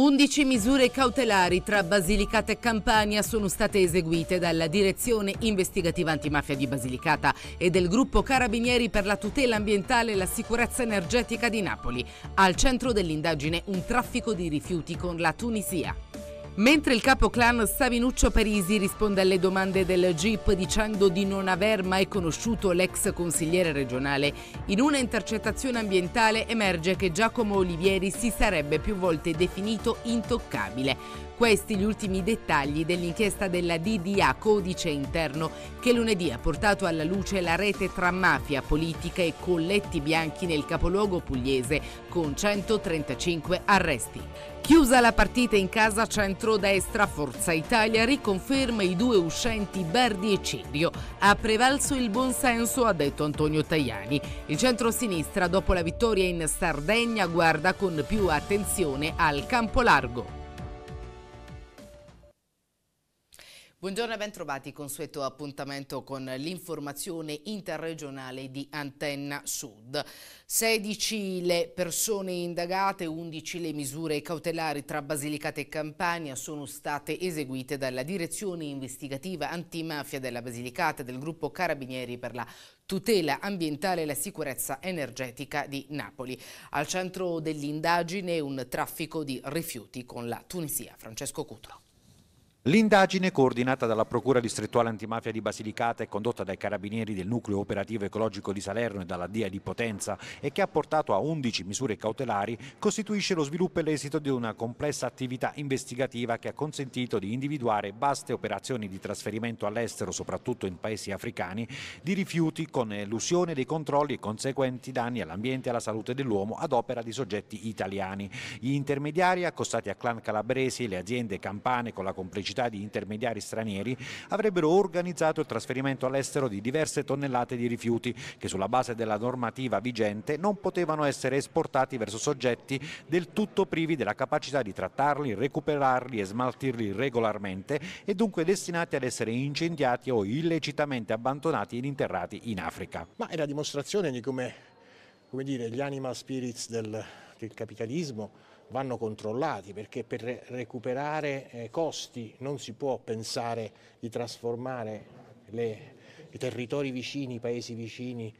11 misure cautelari tra Basilicata e Campania sono state eseguite dalla Direzione Investigativa Antimafia di Basilicata e del gruppo Carabinieri per la tutela ambientale e la sicurezza energetica di Napoli. Al centro dell'indagine un traffico di rifiuti con la Tunisia. Mentre il capo clan Savinuccio Parisi risponde alle domande del GIP dicendo di non aver mai conosciuto l'ex consigliere regionale, in una intercettazione ambientale emerge che Giacomo Olivieri si sarebbe più volte definito intoccabile. Questi gli ultimi dettagli dell'inchiesta della DDA Codice Interno che lunedì ha portato alla luce la rete tra mafia, politica e colletti bianchi nel capoluogo pugliese con 135 arresti. Chiusa la partita in casa centrodestra, Forza Italia riconferma i due uscenti Berdi e Cirio. Ha prevalso il buonsenso, ha detto Antonio Tajani. Il centro-sinistra, dopo la vittoria in Sardegna, guarda con più attenzione al campo largo. Buongiorno e bentrovati, consueto appuntamento con l'informazione interregionale di Antenna Sud. 16 le persone indagate, 11 le misure cautelari tra Basilicata e Campania sono state eseguite dalla direzione investigativa antimafia della Basilicata del gruppo Carabinieri per la tutela ambientale e la sicurezza energetica di Napoli. Al centro dell'indagine un traffico di rifiuti con la Tunisia. Francesco Cutro. L'indagine, coordinata dalla Procura distrettuale antimafia di Basilicata e condotta dai carabinieri del Nucleo Operativo Ecologico di Salerno e dalla DIA di Potenza e che ha portato a 11 misure cautelari, costituisce lo sviluppo e l'esito di una complessa attività investigativa che ha consentito di individuare vaste operazioni di trasferimento all'estero, soprattutto in paesi africani, di rifiuti con elusione dei controlli e conseguenti danni all'ambiente e alla salute dell'uomo ad opera di soggetti italiani. Gli intermediari accostati a clan calabresi e le aziende campane con la complicità complicità di intermediari stranieri, avrebbero organizzato il trasferimento all'estero di diverse tonnellate di rifiuti che sulla base della normativa vigente non potevano essere esportati verso soggetti del tutto privi della capacità di trattarli, recuperarli e smaltirli regolarmente e dunque destinati ad essere incendiati o illecitamente abbandonati ed interrati in Africa. Ma è la dimostrazione di come, come dire, gli animal spirits del, del capitalismo vanno controllati perché per recuperare eh, costi non si può pensare di trasformare le, i territori vicini, i paesi vicini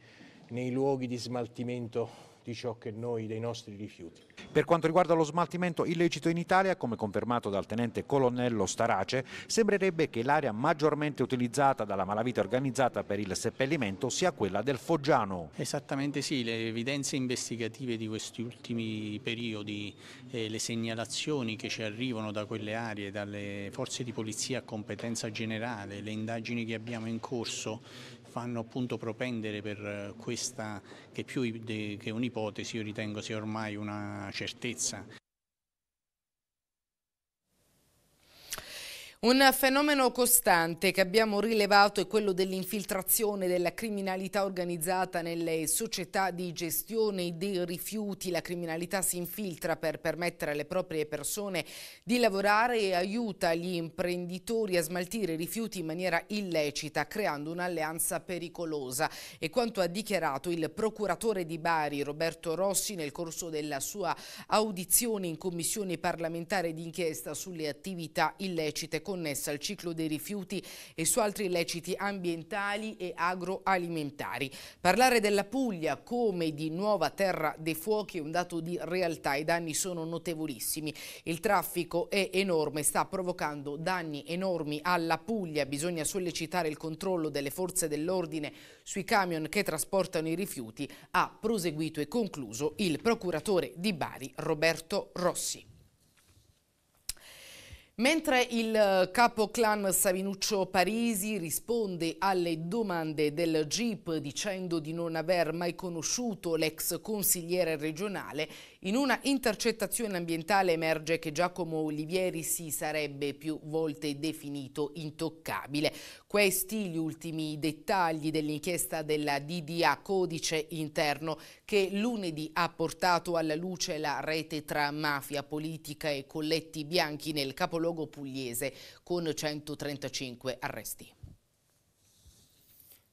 nei luoghi di smaltimento di ciò che noi, dei nostri rifiuti. Per quanto riguarda lo smaltimento illecito in Italia, come confermato dal tenente colonnello Starace, sembrerebbe che l'area maggiormente utilizzata dalla malavita organizzata per il seppellimento sia quella del Foggiano. Esattamente sì, le evidenze investigative di questi ultimi periodi, eh, le segnalazioni che ci arrivano da quelle aree, dalle forze di polizia a competenza generale, le indagini che abbiamo in corso fanno appunto propendere per questa che più che un'ipotesi io ritengo sia ormai una certezza. Un fenomeno costante che abbiamo rilevato è quello dell'infiltrazione della criminalità organizzata nelle società di gestione dei rifiuti. La criminalità si infiltra per permettere alle proprie persone di lavorare e aiuta gli imprenditori a smaltire rifiuti in maniera illecita, creando un'alleanza pericolosa. E quanto ha dichiarato il procuratore di Bari, Roberto Rossi, nel corso della sua audizione in commissione parlamentare d'inchiesta sulle attività illecite connessa al ciclo dei rifiuti e su altri illeciti ambientali e agroalimentari. Parlare della Puglia come di nuova terra dei fuochi è un dato di realtà, i danni sono notevolissimi. Il traffico è enorme, sta provocando danni enormi alla Puglia, bisogna sollecitare il controllo delle forze dell'ordine sui camion che trasportano i rifiuti, ha proseguito e concluso il procuratore di Bari Roberto Rossi. Mentre il eh, capo clan Savinuccio Parisi risponde alle domande del GIP dicendo di non aver mai conosciuto l'ex consigliere regionale, in una intercettazione ambientale emerge che Giacomo Olivieri si sarebbe più volte definito intoccabile. Questi gli ultimi dettagli dell'inchiesta della DDA Codice Interno che lunedì ha portato alla luce la rete tra mafia, politica e colletti bianchi nel capoluogo pugliese con 135 arresti.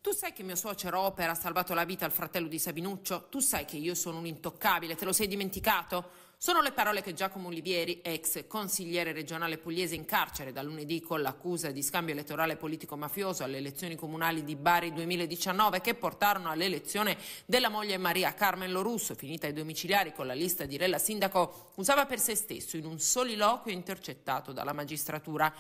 Tu sai che mio suocero Opera ha salvato la vita al fratello di Sabinuccio? Tu sai che io sono un intoccabile, te lo sei dimenticato? Sono le parole che Giacomo Olivieri, ex consigliere regionale pugliese in carcere da lunedì con l'accusa di scambio elettorale politico-mafioso alle elezioni comunali di Bari 2019 che portarono all'elezione della moglie Maria Carmen Lorusso, finita ai domiciliari con la lista di Rella Sindaco, usava per se stesso in un soliloquio intercettato dalla magistratura.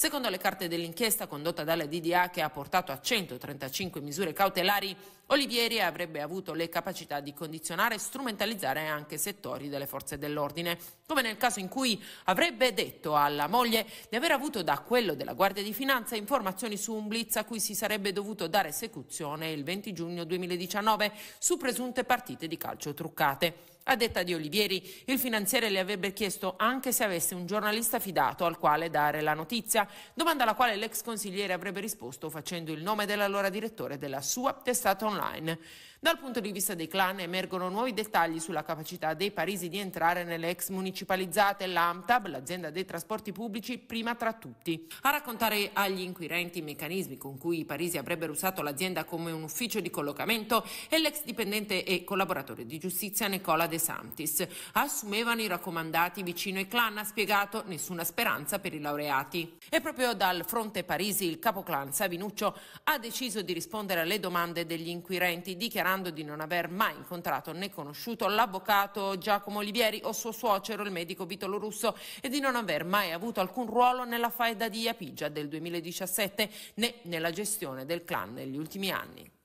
Secondo le carte dell'inchiesta condotta dalla DDA che ha portato a 135 misure cautelari, Olivieri avrebbe avuto le capacità di condizionare e strumentalizzare anche settori delle forze dell'ordine, come nel caso in cui avrebbe detto alla moglie di aver avuto da quello della Guardia di Finanza informazioni su un blitz a cui si sarebbe dovuto dare esecuzione il 20 giugno 2019 su presunte partite di calcio truccate. A detta di Olivieri, il finanziere le avrebbe chiesto anche se avesse un giornalista fidato al quale dare la notizia, domanda alla quale l'ex consigliere avrebbe risposto facendo il nome dell'allora direttore della sua testata online. Dal punto di vista dei clan emergono nuovi dettagli sulla capacità dei parisi di entrare nelle ex municipalizzate, l'AMTAB, l'azienda dei trasporti pubblici, prima tra tutti. A raccontare agli inquirenti i meccanismi con cui i parisi avrebbero usato l'azienda come un ufficio di collocamento è l'ex dipendente e collaboratore di giustizia Nicola De Santis. Assumevano i raccomandati vicino ai clan, ha spiegato nessuna speranza per i laureati. E proprio dal fronte Parisi il capoclan Savinuccio ha deciso di rispondere alle domande degli inquirenti dichiarando dichiarando di non aver mai incontrato né conosciuto l'avvocato Giacomo Olivieri o suo suocero, il medico Vitolo Russo, e di non aver mai avuto alcun ruolo nella faida di Iapigia del 2017 né nella gestione del clan negli ultimi anni.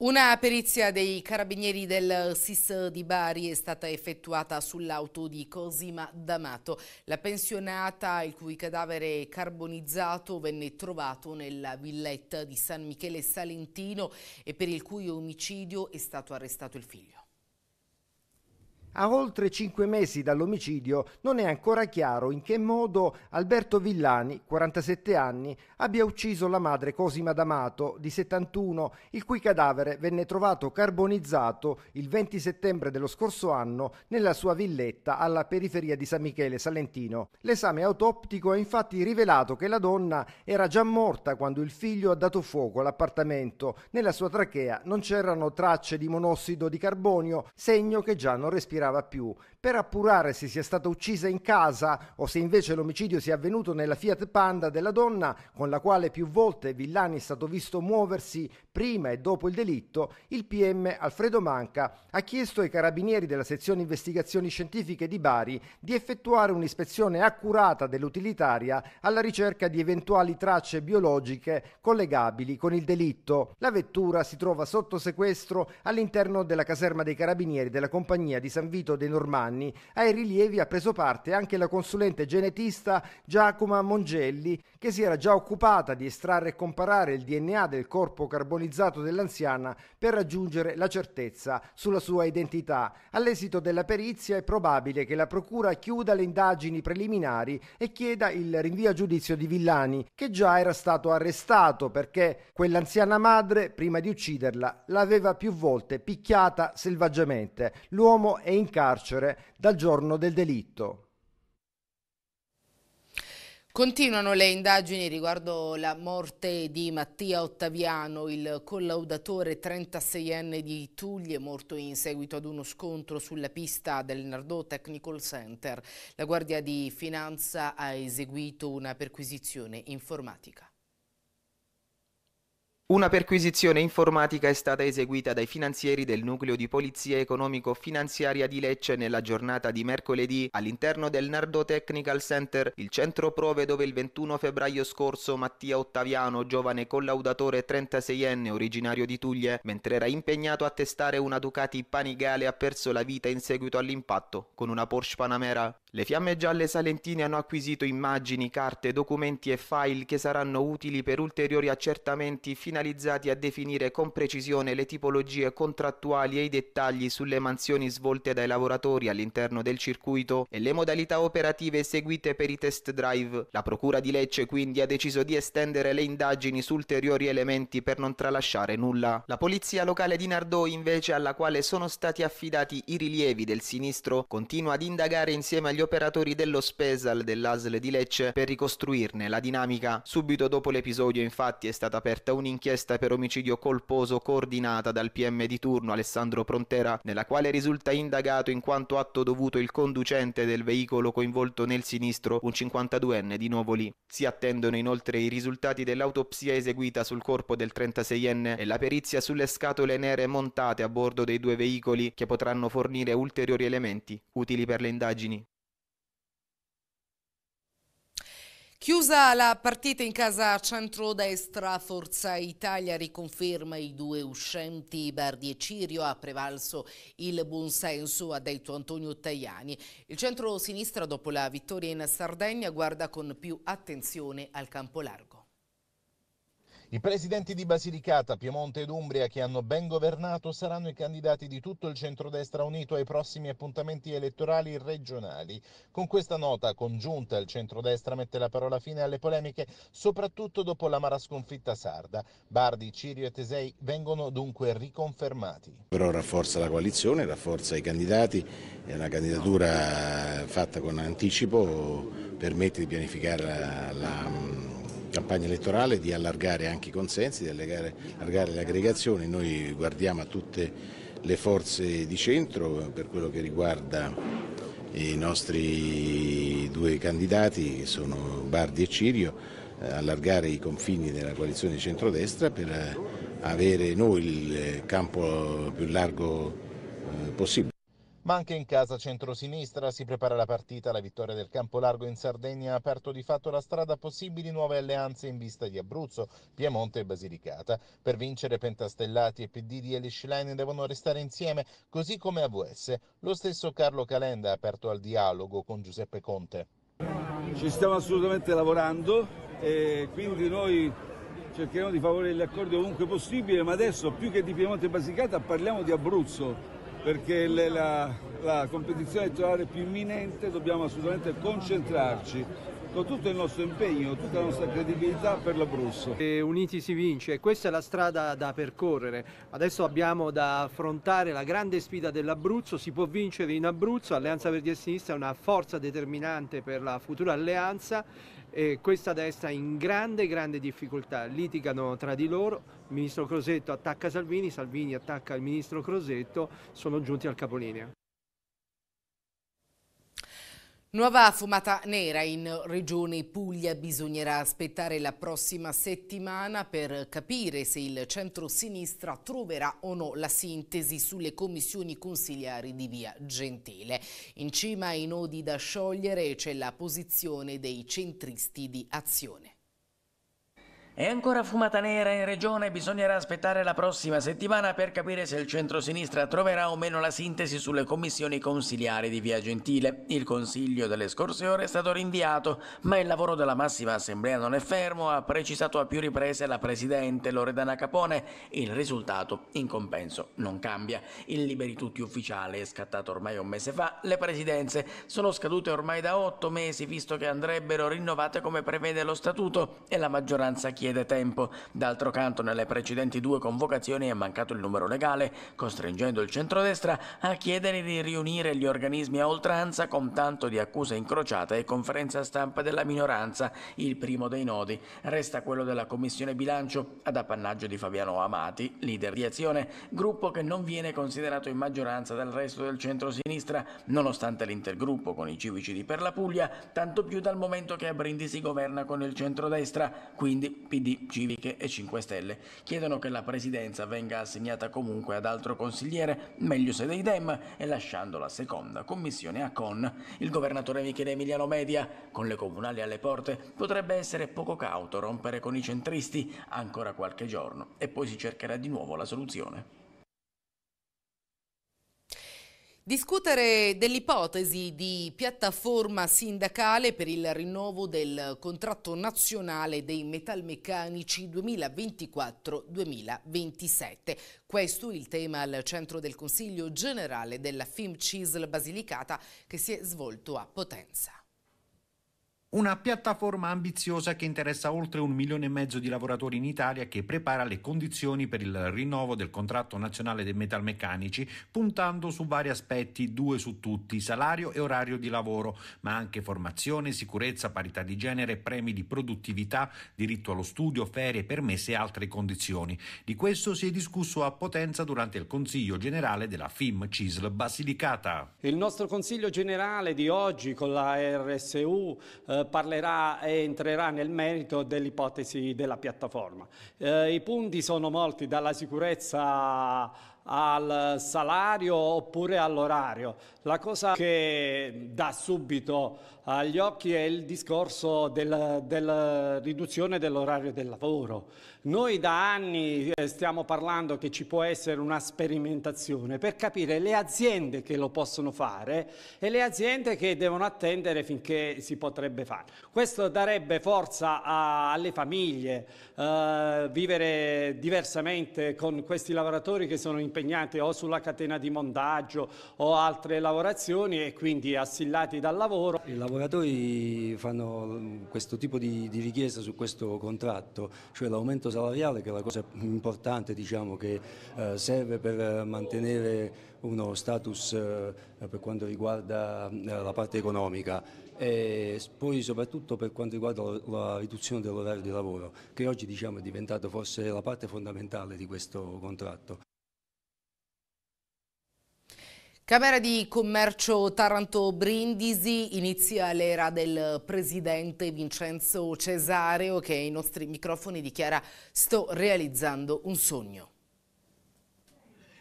Una perizia dei carabinieri del SIS di Bari è stata effettuata sull'auto di Cosima D'Amato. La pensionata, il cui cadavere carbonizzato venne trovato nella villetta di San Michele Salentino e per il cui omicidio è stato arrestato il figlio. A oltre cinque mesi dall'omicidio non è ancora chiaro in che modo Alberto Villani, 47 anni, abbia ucciso la madre Cosima D'Amato, di 71, il cui cadavere venne trovato carbonizzato il 20 settembre dello scorso anno nella sua villetta alla periferia di San Michele Salentino. L'esame autoptico ha infatti rivelato che la donna era già morta quando il figlio ha dato fuoco all'appartamento. Nella sua trachea non c'erano tracce di monossido di carbonio, segno che già non respirava respirava più, per appurare se sia stata uccisa in casa o se invece l'omicidio sia avvenuto nella Fiat Panda della donna, con la quale più volte Villani è stato visto muoversi prima e dopo il delitto, il PM Alfredo Manca ha chiesto ai carabinieri della sezione investigazioni scientifiche di Bari di effettuare un'ispezione accurata dell'utilitaria alla ricerca di eventuali tracce biologiche collegabili con il delitto. La vettura si trova sotto sequestro all'interno della caserma dei carabinieri della compagnia di San Vito dei Normanni. Ai rilievi ha preso parte anche la consulente genetista Giacomo Mongelli, che si era già occupata di estrarre e comparare il DNA del corpo carbonizzato dell'anziana per raggiungere la certezza sulla sua identità. All'esito della perizia è probabile che la Procura chiuda le indagini preliminari e chieda il rinvio a giudizio di Villani, che già era stato arrestato perché quell'anziana madre, prima di ucciderla, l'aveva più volte picchiata selvaggiamente. L'uomo è in carcere dal giorno del delitto. Continuano le indagini riguardo la morte di Mattia Ottaviano, il collaudatore 36enne di Tuglie, morto in seguito ad uno scontro sulla pista del Nardò Technical Center. La Guardia di Finanza ha eseguito una perquisizione informatica. Una perquisizione informatica è stata eseguita dai finanzieri del nucleo di polizia economico-finanziaria di Lecce nella giornata di mercoledì all'interno del Nardo Technical Center, il centro prove dove il 21 febbraio scorso Mattia Ottaviano, giovane collaudatore 36enne originario di Tuglie, mentre era impegnato a testare una Ducati Panigale ha perso la vita in seguito all'impatto con una Porsche Panamera. Le fiamme gialle salentine hanno acquisito immagini, carte, documenti e file che saranno utili per ulteriori accertamenti finalizzati a definire con precisione le tipologie contrattuali e i dettagli sulle mansioni svolte dai lavoratori all'interno del circuito e le modalità operative seguite per i test drive. La Procura di Lecce quindi ha deciso di estendere le indagini su ulteriori elementi per non tralasciare nulla. La polizia locale di Nardò invece alla quale sono stati affidati i rilievi del sinistro continua ad indagare insieme agli agli operatori dello Spesal dell'ASL di Lecce per ricostruirne la dinamica. Subito dopo l'episodio infatti è stata aperta un'inchiesta per omicidio colposo coordinata dal PM di turno Alessandro Prontera, nella quale risulta indagato in quanto atto dovuto il conducente del veicolo coinvolto nel sinistro, un 52enne di Nuovoli. Si attendono inoltre i risultati dell'autopsia eseguita sul corpo del 36enne e la perizia sulle scatole nere montate a bordo dei due veicoli che potranno fornire ulteriori elementi utili per le indagini. Chiusa la partita in casa centrodestra, Forza Italia riconferma i due uscenti, Bardi e Cirio, ha prevalso il buonsenso, ha detto Antonio Tajani. Il centro-sinistra dopo la vittoria in Sardegna guarda con più attenzione al campo largo. I presidenti di Basilicata, Piemonte ed Umbria che hanno ben governato saranno i candidati di tutto il centrodestra unito ai prossimi appuntamenti elettorali regionali. Con questa nota congiunta il centrodestra mette la parola fine alle polemiche, soprattutto dopo l'amara sconfitta sarda. Bardi, Cirio e Tesei vengono dunque riconfermati. Però rafforza la coalizione, rafforza i candidati, è una candidatura fatta con anticipo, permette di pianificare la, la campagna elettorale di allargare anche i consensi, di allargare, allargare le aggregazioni. Noi guardiamo a tutte le forze di centro per quello che riguarda i nostri due candidati che sono Bardi e Cirio, eh, allargare i confini della coalizione di centrodestra per eh, avere noi il campo più largo eh, possibile. Ma anche in casa centrosinistra si prepara la partita. La vittoria del campo largo in Sardegna ha aperto di fatto la strada a possibili nuove alleanze in vista di Abruzzo, Piemonte e Basilicata. Per vincere Pentastellati e PD di Elish Line devono restare insieme, così come AVS. Lo stesso Carlo Calenda ha aperto al dialogo con Giuseppe Conte. Ci stiamo assolutamente lavorando e quindi noi cercheremo di favorire gli accordi ovunque possibile, ma adesso più che di Piemonte e Basilicata parliamo di Abruzzo perché la, la competizione elettorale più imminente dobbiamo assolutamente concentrarci con tutto il nostro impegno, tutta la nostra credibilità per l'Abruzzo. Uniti si vince e questa è la strada da percorrere. Adesso abbiamo da affrontare la grande sfida dell'Abruzzo, si può vincere in Abruzzo, Alleanza Verdi e Sinistra è una forza determinante per la futura alleanza e questa destra in grande, grande difficoltà, litigano tra di loro, il ministro Crosetto attacca Salvini, Salvini attacca il ministro Crosetto, sono giunti al capolinea. Nuova fumata nera in Regione Puglia, bisognerà aspettare la prossima settimana per capire se il centro-sinistra troverà o no la sintesi sulle commissioni consigliari di via Gentile. In cima ai nodi da sciogliere c'è la posizione dei centristi di azione. È ancora fumata nera in regione, bisognerà aspettare la prossima settimana per capire se il centro-sinistra troverà o meno la sintesi sulle commissioni consigliari di Via Gentile. Il consiglio delle scorse ore è stato rinviato, ma il lavoro della massima assemblea non è fermo, ha precisato a più riprese la presidente Loredana Capone. Il risultato, in compenso, non cambia. Il liberi tutti ufficiale è scattato ormai un mese fa, le presidenze sono scadute ormai da otto mesi visto che andrebbero rinnovate come prevede lo statuto e la maggioranza chiede chiede tempo. D'altro canto, nelle precedenti due convocazioni è mancato il numero legale, costringendo il centrodestra a chiedere di riunire gli organismi a oltranza con tanto di accusa incrociata e conferenza stampa della minoranza. Il primo dei nodi resta quello della Commissione Bilancio, ad appannaggio di Fabiano Amati, leader di Azione, gruppo che non viene considerato in maggioranza dal resto del centro-sinistra, nonostante l'intergruppo con i civici di Per la Puglia, tanto più dal momento che a Brindisi governa con il centrodestra, quindi PD, Civiche e 5 Stelle. Chiedono che la presidenza venga assegnata comunque ad altro consigliere, meglio se dei Dem, e lasciando la seconda commissione a Con. Il governatore Michele Emiliano Media, con le comunali alle porte, potrebbe essere poco cauto rompere con i centristi ancora qualche giorno e poi si cercherà di nuovo la soluzione. Discutere dell'ipotesi di piattaforma sindacale per il rinnovo del contratto nazionale dei metalmeccanici 2024-2027. Questo il tema al centro del Consiglio generale della FIM CISL Basilicata che si è svolto a Potenza. Una piattaforma ambiziosa che interessa oltre un milione e mezzo di lavoratori in Italia che prepara le condizioni per il rinnovo del contratto nazionale dei metalmeccanici, puntando su vari aspetti, due su tutti, salario e orario di lavoro, ma anche formazione, sicurezza, parità di genere, premi di produttività, diritto allo studio, ferie, permesse e altre condizioni. Di questo si è discusso a Potenza durante il Consiglio generale della FIM CISL Basilicata. Il nostro Consiglio generale di oggi con la RSU eh, parlerà e entrerà nel merito dell'ipotesi della piattaforma. Eh, I punti sono molti, dalla sicurezza al salario oppure all'orario. La cosa che dà subito agli occhi è il discorso della, della riduzione dell'orario del lavoro. Noi da anni eh, stiamo parlando che ci può essere una sperimentazione per capire le aziende che lo possono fare e le aziende che devono attendere finché si potrebbe fare. Questo darebbe forza a, alle famiglie, eh, vivere diversamente con questi lavoratori che sono impegnati o sulla catena di montaggio o altre lavorazioni e quindi assillati dal lavoro. Lavoratori fanno questo tipo di, di richiesta su questo contratto, cioè l'aumento salariale che è la cosa importante diciamo, che eh, serve per mantenere uno status eh, per quanto riguarda eh, la parte economica e poi soprattutto per quanto riguarda la riduzione dell'orario di lavoro che oggi diciamo, è diventato forse la parte fondamentale di questo contratto. Camera di Commercio Taranto Brindisi inizia l'era del presidente Vincenzo Cesareo che ai nostri microfoni dichiara sto realizzando un sogno.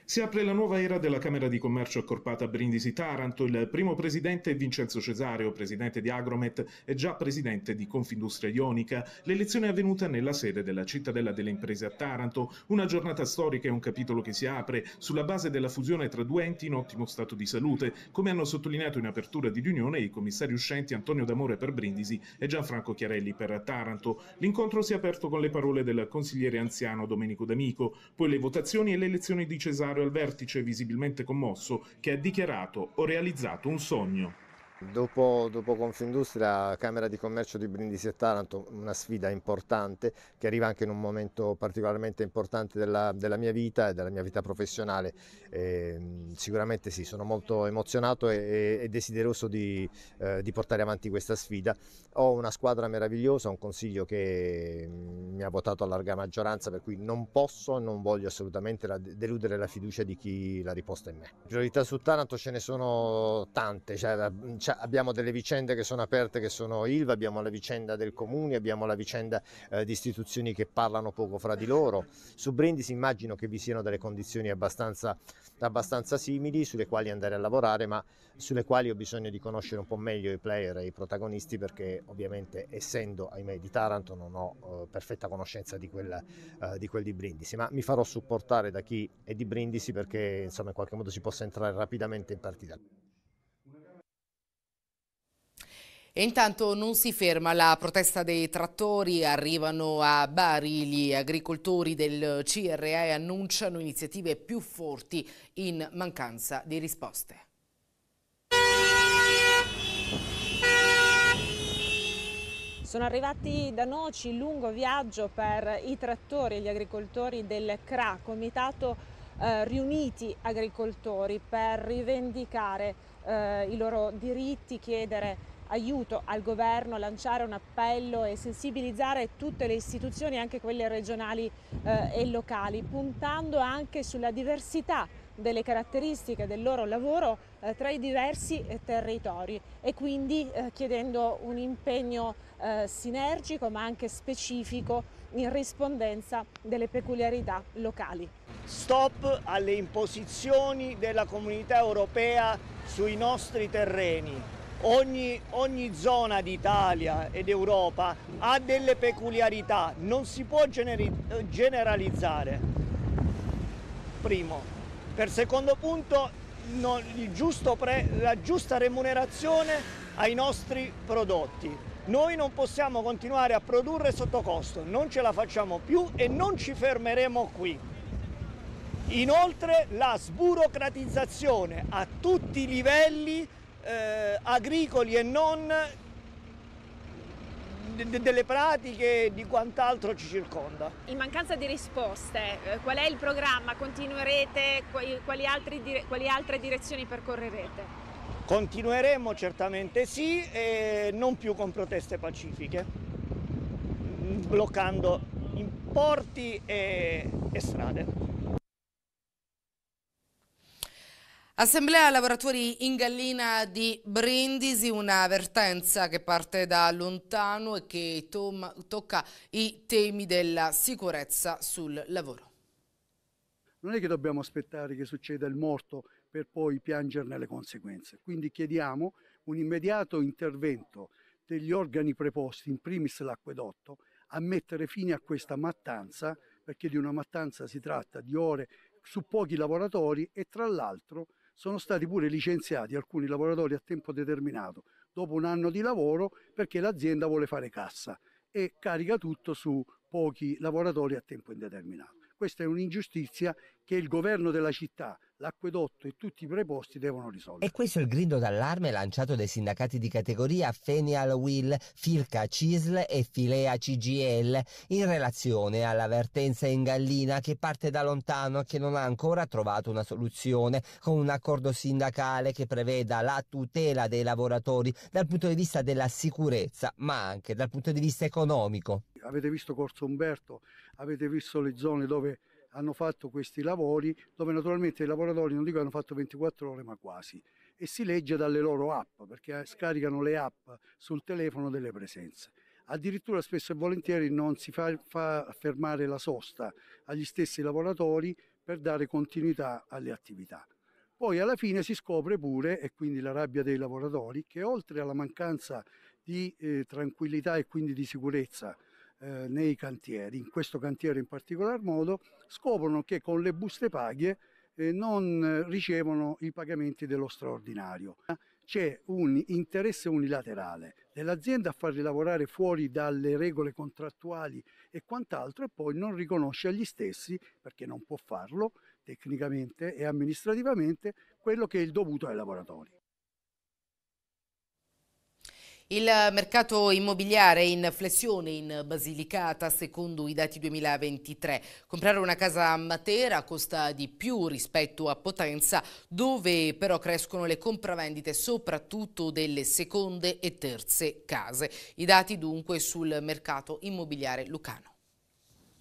Si apre la nuova era della Camera di Commercio accorpata Brindisi Taranto. Il primo presidente è Vincenzo Cesareo, presidente di Agromet e già presidente di Confindustria Ionica. L'elezione è avvenuta nella sede della cittadella delle imprese a Taranto. Una giornata storica e un capitolo che si apre sulla base della fusione tra due enti in ottimo stato di salute, come hanno sottolineato in apertura di riunione i commissari uscenti Antonio D'Amore per Brindisi e Gianfranco Chiarelli per Taranto. L'incontro si è aperto con le parole del consigliere anziano Domenico D'Amico, poi le votazioni e le elezioni di Cesareo al vertice visibilmente commosso che ha dichiarato ho realizzato un sogno. Dopo, dopo, Confindustria, Camera di Commercio di Brindisi e Taranto, una sfida importante che arriva anche in un momento particolarmente importante della, della mia vita e della mia vita professionale. Eh, sicuramente sì, sono molto emozionato e, e desideroso di, eh, di, portare avanti questa sfida. Ho una squadra meravigliosa, un consiglio che mi ha votato a larga maggioranza, per cui non posso e non voglio assolutamente la, deludere la fiducia di chi l'ha riposta in me. Priorità su Taranto ce ne sono tante. Cioè, abbiamo delle vicende che sono aperte che sono ILVA, abbiamo la vicenda del comune, abbiamo la vicenda eh, di istituzioni che parlano poco fra di loro. Su Brindisi immagino che vi siano delle condizioni abbastanza, abbastanza simili sulle quali andare a lavorare, ma sulle quali ho bisogno di conoscere un po' meglio i player e i protagonisti perché ovviamente essendo ahimè di Taranto non ho eh, perfetta conoscenza di quel, eh, di quel di Brindisi, ma mi farò supportare da chi è di Brindisi perché insomma in qualche modo si possa entrare rapidamente in partita. E intanto non si ferma la protesta dei trattori, arrivano a Bari gli agricoltori del CRA e annunciano iniziative più forti in mancanza di risposte. Sono arrivati da Noci lungo viaggio per i trattori e gli agricoltori del CRA, Comitato eh, Riuniti Agricoltori, per rivendicare eh, i loro diritti, chiedere aiuto al governo, lanciare un appello e sensibilizzare tutte le istituzioni, anche quelle regionali eh, e locali, puntando anche sulla diversità delle caratteristiche del loro lavoro eh, tra i diversi eh, territori e quindi eh, chiedendo un impegno eh, sinergico ma anche specifico in rispondenza delle peculiarità locali. Stop alle imposizioni della comunità europea sui nostri terreni Ogni, ogni, zona d'Italia ed Europa ha delle peculiarità, non si può generalizzare. Primo. Per secondo punto, non, pre, la giusta remunerazione ai nostri prodotti. Noi non possiamo continuare a produrre sotto costo, non ce la facciamo più e non ci fermeremo qui. Inoltre la sburocratizzazione a tutti i livelli eh, agricoli e non de, delle pratiche di quant'altro ci circonda. In mancanza di risposte, eh, qual è il programma? Continuerete? Quali, quali, altri, quali altre direzioni percorrerete? Continueremo certamente sì, e non più con proteste pacifiche, bloccando porti e, e strade. Assemblea lavoratori in gallina di Brindisi, un'avvertenza che parte da lontano e che tocca i temi della sicurezza sul lavoro. Non è che dobbiamo aspettare che succeda il morto per poi piangerne le conseguenze, quindi chiediamo un immediato intervento degli organi preposti, in primis l'acquedotto, a mettere fine a questa mattanza, perché di una mattanza si tratta di ore su pochi lavoratori e tra l'altro sono stati pure licenziati alcuni lavoratori a tempo determinato dopo un anno di lavoro perché l'azienda vuole fare cassa e carica tutto su pochi lavoratori a tempo indeterminato. Questa è un'ingiustizia che il governo della città, l'acquedotto e tutti i preposti devono risolvere. E questo è il grido d'allarme lanciato dai sindacati di categoria Fenial Will, Filca Cisl e Filea CGL in relazione alla vertenza in gallina che parte da lontano e che non ha ancora trovato una soluzione con un accordo sindacale che preveda la tutela dei lavoratori dal punto di vista della sicurezza ma anche dal punto di vista economico. Avete visto Corso Umberto, avete visto le zone dove hanno fatto questi lavori dove naturalmente i lavoratori non dico hanno fatto 24 ore ma quasi e si legge dalle loro app perché scaricano le app sul telefono delle presenze. Addirittura spesso e volentieri non si fa, fa fermare la sosta agli stessi lavoratori per dare continuità alle attività. Poi alla fine si scopre pure, e quindi la rabbia dei lavoratori, che oltre alla mancanza di eh, tranquillità e quindi di sicurezza eh, nei cantieri, in questo cantiere in particolar modo, scoprono che con le buste paghe eh, non ricevono i pagamenti dello straordinario. C'è un interesse unilaterale dell'azienda a farli lavorare fuori dalle regole contrattuali e quant'altro e poi non riconosce agli stessi, perché non può farlo tecnicamente e amministrativamente, quello che è il dovuto ai lavoratori. Il mercato immobiliare è in flessione in Basilicata secondo i dati 2023. Comprare una casa a Matera costa di più rispetto a Potenza dove però crescono le compravendite soprattutto delle seconde e terze case. I dati dunque sul mercato immobiliare lucano.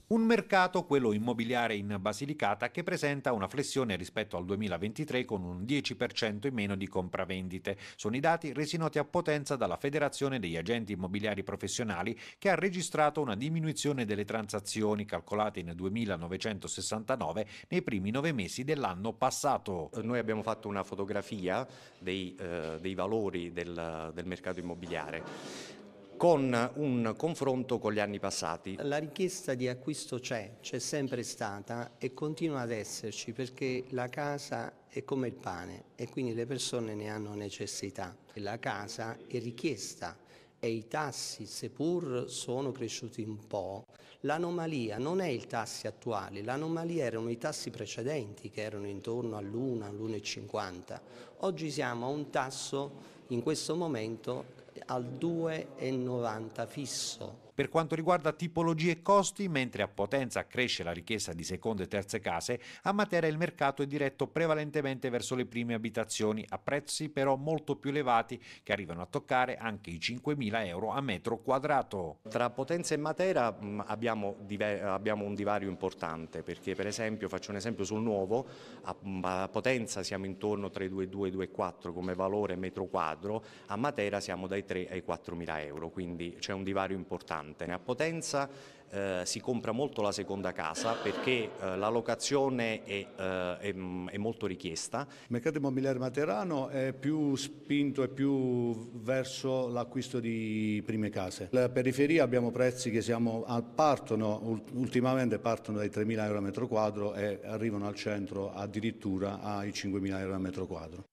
Un mercato, quello immobiliare in Basilicata, che presenta una flessione rispetto al 2023 con un 10% in meno di compravendite. Sono i dati resi noti a potenza dalla Federazione degli Agenti Immobiliari Professionali che ha registrato una diminuzione delle transazioni calcolate in 2.969 nei primi nove mesi dell'anno passato. Noi abbiamo fatto una fotografia dei, eh, dei valori del, del mercato immobiliare con un confronto con gli anni passati. La richiesta di acquisto c'è, c'è sempre stata e continua ad esserci perché la casa è come il pane e quindi le persone ne hanno necessità. La casa è richiesta e i tassi, seppur sono cresciuti un po', l'anomalia non è i tassi attuali, l'anomalia erano i tassi precedenti che erano intorno all'1, all'1,50. Oggi siamo a un tasso in questo momento al 2,90 fisso. Per quanto riguarda tipologie e costi, mentre a Potenza cresce la richiesta di seconde e terze case, a Matera il mercato è diretto prevalentemente verso le prime abitazioni, a prezzi però molto più elevati, che arrivano a toccare anche i 5.000 euro a metro quadrato. Tra Potenza e Matera mh, abbiamo, abbiamo, un divario importante, perché per esempio, faccio un esempio sul nuovo, a, a Potenza siamo intorno tra i 2,2 e i 2,4 come valore metro quadro, a Matera siamo dai 3 ai 4.000 euro, quindi c'è un divario importante importante. A Potenza eh, si compra molto la seconda casa perché eh, la locazione è, eh, è, è, molto richiesta. Il mercato immobiliare materano è più spinto e più verso l'acquisto di prime case. La periferia abbiamo prezzi che siamo, partono, ultimamente partono dai 3.000 euro a metro quadro e arrivano al centro addirittura ai 5.000 euro a metro quadro.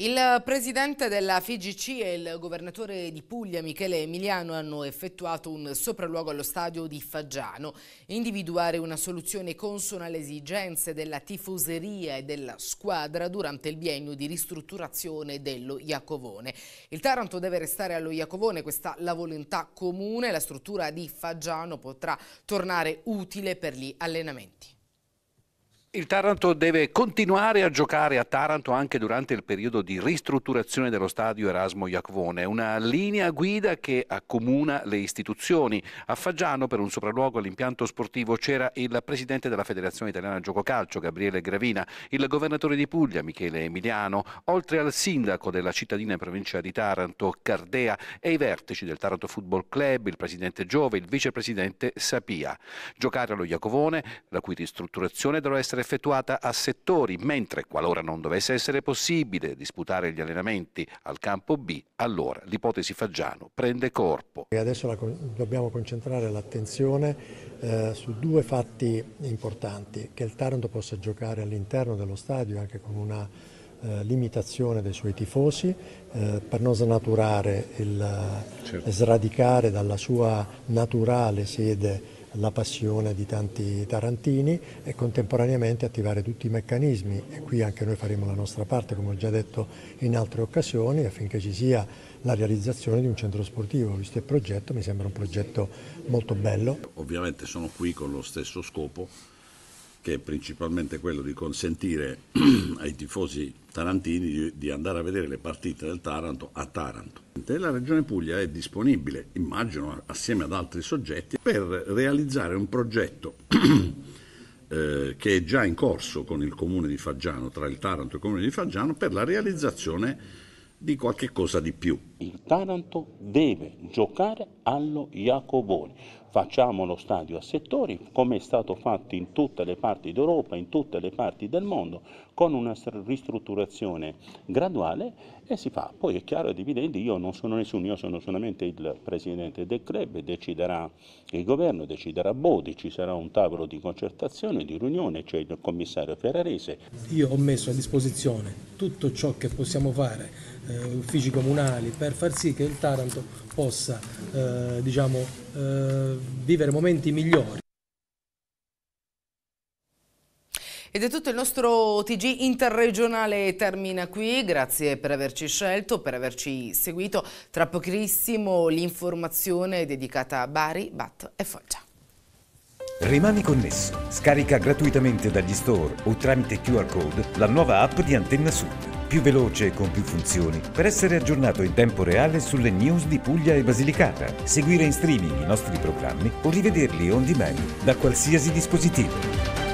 Il presidente della FIGC e il governatore di Puglia Michele Emiliano hanno effettuato un sopralluogo allo stadio di Faggiano. Individuare una soluzione consona alle esigenze della tifoseria e della squadra durante il biennio di ristrutturazione dello Iacovone. Il Taranto deve restare allo Iacovone, questa la volontà comune. La struttura di Faggiano potrà tornare utile per gli allenamenti. Il Taranto deve continuare a giocare a Taranto anche durante il periodo di ristrutturazione dello stadio Erasmo Iacvone, una linea guida che accomuna le istituzioni. A Faggiano per un sopralluogo all'impianto sportivo c'era il presidente della Federazione Italiana Gioco Calcio, Gabriele Gravina, il governatore di Puglia, Michele Emiliano, oltre al sindaco della cittadina e provincia di Taranto, Cardea, e i vertici del Taranto Football Club, il presidente Giove, il vicepresidente Sapia. Giocare allo Iacovone, la cui ristrutturazione dovrà essere essere effettuata a settori, mentre qualora non dovesse essere possibile disputare gli allenamenti al campo B, allora l'ipotesi Faggiano prende corpo. E adesso la, dobbiamo concentrare l'attenzione eh, su due fatti importanti, che il Taranto possa giocare all'interno dello stadio anche con una eh, limitazione dei suoi tifosi eh, per non snaturare, il, certo. sradicare dalla sua naturale sede la passione di tanti tarantini e contemporaneamente attivare tutti i meccanismi e qui anche noi faremo la nostra parte come ho già detto in altre occasioni affinché ci sia la realizzazione di un centro sportivo. Visto il progetto mi sembra un progetto molto bello. Ovviamente sono qui con lo stesso scopo che è principalmente quello di consentire ai tifosi tarantini di, andare a vedere le partite del Taranto a Taranto. La Regione Puglia è disponibile, immagino, assieme ad altri soggetti, per realizzare un progetto eh, che è già in corso con il Comune di Faggiano, tra il Taranto e il Comune di Faggiano, per la realizzazione di qualche cosa di più. Il Taranto deve giocare allo Jacoboni facciamo lo stadio a settori, come è stato fatto in tutte le parti d'Europa, in tutte le parti del mondo, con una ristrutturazione graduale e si fa. Poi è chiaro ed evidente, io non sono nessuno, io sono solamente il presidente del club, deciderà il governo, deciderà Bodi, ci sarà un tavolo di concertazione, di riunione, c'è il commissario Ferrarese. Io ho messo a disposizione tutto ciò che possiamo fare, eh, uffici comunali, per far sì che il Taranto possa eh, diciamo, eh, vivere momenti migliori. Ed è tutto il nostro TG interregionale termina qui, grazie per averci scelto, per averci seguito. Tra pochissimo l'informazione dedicata a Bari, Bat e Foggia. Rimani connesso, scarica gratuitamente dagli store o tramite QR code la nuova app di Antenna Sud più veloce e con più funzioni per essere aggiornato in tempo reale sulle news di Puglia e Basilicata, seguire in streaming i nostri programmi o rivederli on demand da qualsiasi dispositivo.